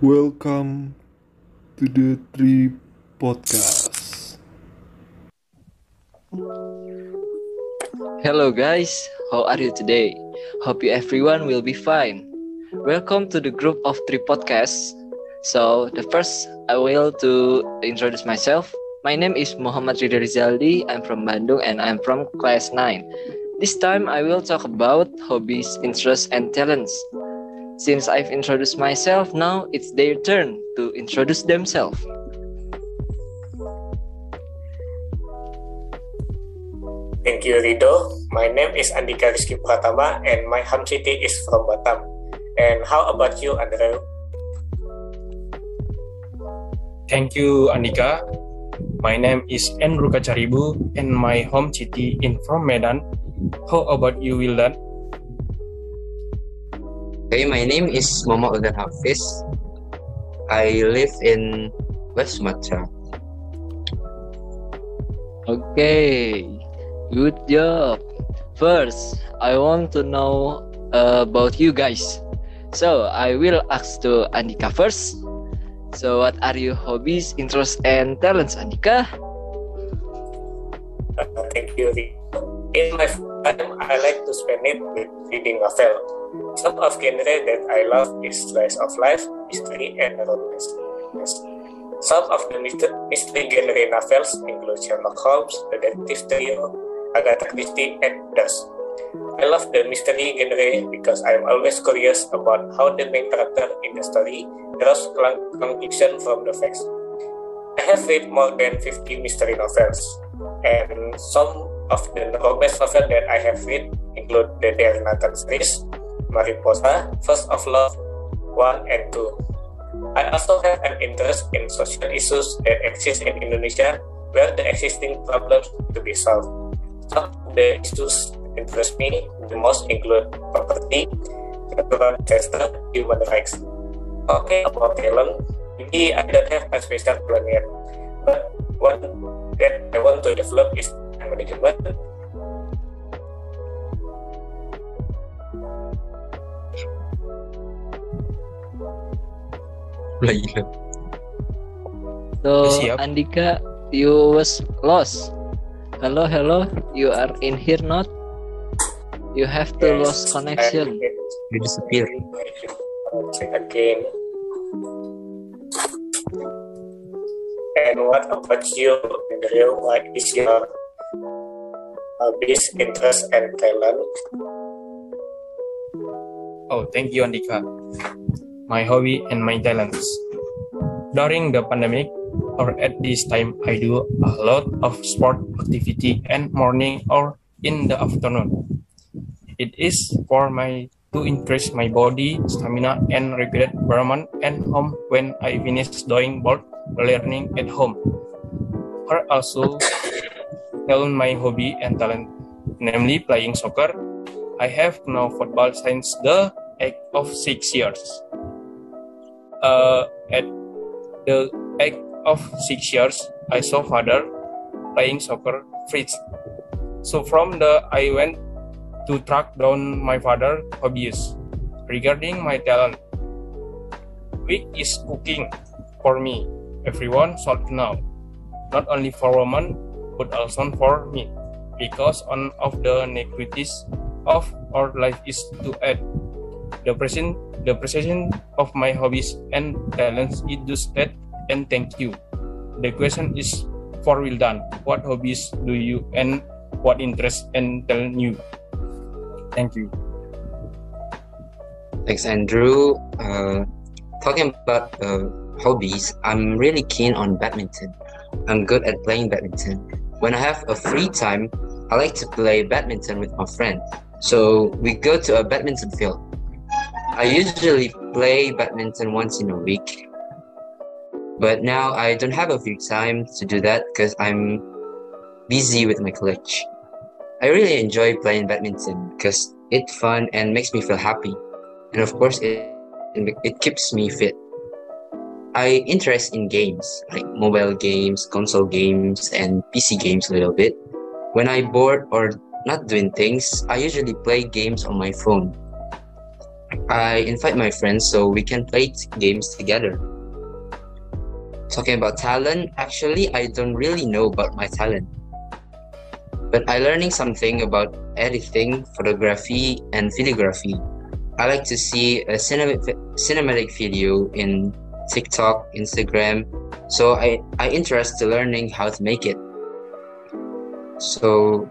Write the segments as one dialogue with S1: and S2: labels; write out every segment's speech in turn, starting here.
S1: Welcome to the Three Podcast.
S2: Hello guys, how are you today? Hope you everyone will be fine. Welcome to the group of three podcasts. So the first I will to introduce myself. My name is Muhammad Ridho Rizaldi. I'm from Bandung and I'm from class 9. This time I will talk about hobbies, interests, and talents. Since I've introduced myself, now it's their turn to introduce themselves.
S3: Thank you, Rido. My name is Andika Rizky Pratama and my home city is from Batam. And how about you, Andrew?
S4: Thank you, Andika. My name is Andrew Kacaribu and my home city in from Medan. How about you, Wildan?
S5: Hey, my name is Muhammad Udan Hafiz. I live in West Sumatra.
S2: Okay, good job. First, I want to know uh, about you guys. So, I will ask to Andika first. So, what are your hobbies, interests, and talents, Andika?
S3: Uh, thank you. In my time, I like to spend it with reading novel. Some of genre that I love is slice of life, mystery, and romance. Some of the myster- mystery genre novels include Sherlock Holmes, Detective Trio, Agatha Christie, and others. I love the mystery genre because I'm always curious about how the main character in the story draws cl- conclusion from the facts. I have read more than 50 mystery novels, and some of the romance novel that I have read include the Dear Nathan series, Mariposa, First of Love 1 and 2. I also have an interest in social issues that exist in Indonesia where the existing problems to be solved. Some of the issues interest me the most include property, natural disaster, human rights. Okay, about talent, maybe I don't have a special plan yet, but one that I want to develop is time management
S5: Gila.
S2: So,
S4: Siap.
S2: Andika, you was lost. Hello, hello. You are in here not? You have to
S3: Yes,
S2: lost connection.
S3: I-
S5: You disappear.
S3: Check again. And what about you, Andrew? What is your hobbies, interest, and talent?
S4: Oh, thank you, Andika. My hobby and my talents. During the pandemic, or at this time, I do a lot of sport activity and morning or in the afternoon. It is for my to increase my body stamina and repeated environment and home when I finish doing both learning at home. Or also tell my hobby and talent, namely playing soccer. I have known football since the age of six years. Uh, at the age of six years, I saw father playing soccer fritz. So from the I went to track down my father hobbies. Regarding my talent, which is cooking for me. Everyone should know, not only for women, but also for me, because one of the negatives of our life is to add the present the precision of my hobbies and talents is just that and thank you the question is for Wildan what hobbies do you and what interests and talent you thank you
S5: Thanks, Andrew. Uh, talking about uh, hobbies, I'm really keen on badminton. I'm good at playing badminton. When I have a free time, I like to play badminton with my friend. So we go to a badminton field. I usually play badminton once in a week. But now I don't have a free time to do that because I'm busy with my college. I really enjoy playing badminton because it's fun and makes me feel happy and of course it it keeps me fit i interest in games like mobile games console games and pc games a little bit when i bored or not doing things i usually play games on my phone I invite my friends so we can play games together. Talking about talent, actually, I don't really know about my talent. But I learning something about editing, photography, and videography. I like to see a cinematic, cinematic video in TikTok, Instagram. So I, I interest in learning how to make it. So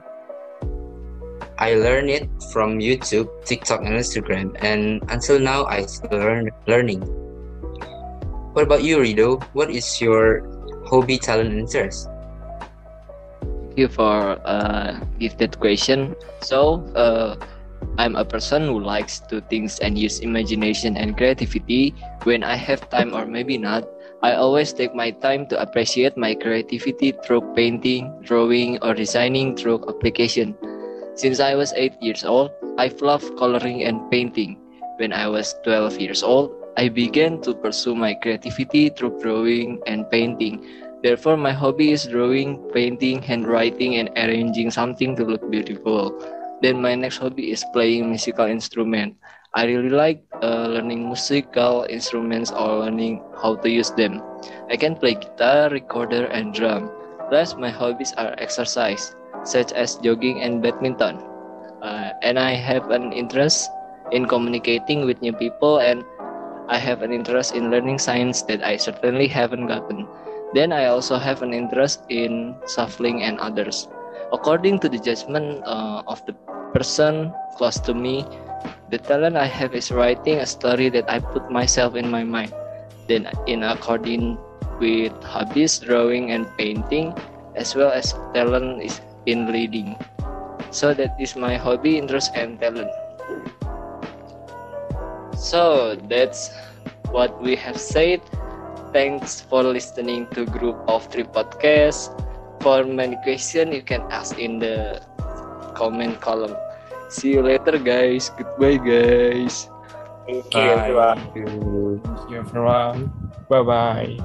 S5: I learn it from YouTube, TikTok, and Instagram, and until now I still learn learning. What about you, Ridho? What is your hobby, talent, and interest?
S2: Thank you for uh, give that question. So, uh, I'm a person who likes to think and use imagination and creativity when I have time or maybe not. I always take my time to appreciate my creativity through painting, drawing, or designing through application. Since I was 8 years old, I've loved coloring and painting. When I was 12 years old, I began to pursue my creativity through drawing and painting. Therefore, my hobby is drawing, painting, handwriting, and arranging something to look beautiful. Then my next hobby is playing musical instrument. I really like uh, learning musical instruments or learning how to use them. I can play guitar, recorder, and drum. Plus, my hobbies are exercise, such as jogging and badminton. Uh, and I have an interest in communicating with new people, and I have an interest in learning science that I certainly haven't gotten. Then I also have an interest in shuffling and others. According to the judgment uh, of the person close to me, the talent I have is writing a story that I put myself in my mind. Then, in according with hobbies, drawing and painting, as well as talent is in leading. So that is my hobby, interest, and talent. So that's what we have said. Thanks for listening to Group of Three podcast. For many questions, you can ask in the comment column. See you later, guys. Goodbye, guys.
S3: Thank you,
S4: Bye.
S3: everyone.
S5: You-
S4: Thank you, everyone. Bye bye.